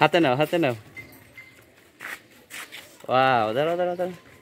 হাতে নাও হাতে নাও। ওয়াও দাঁড়াও দাঁড়াও দাঁড়াও।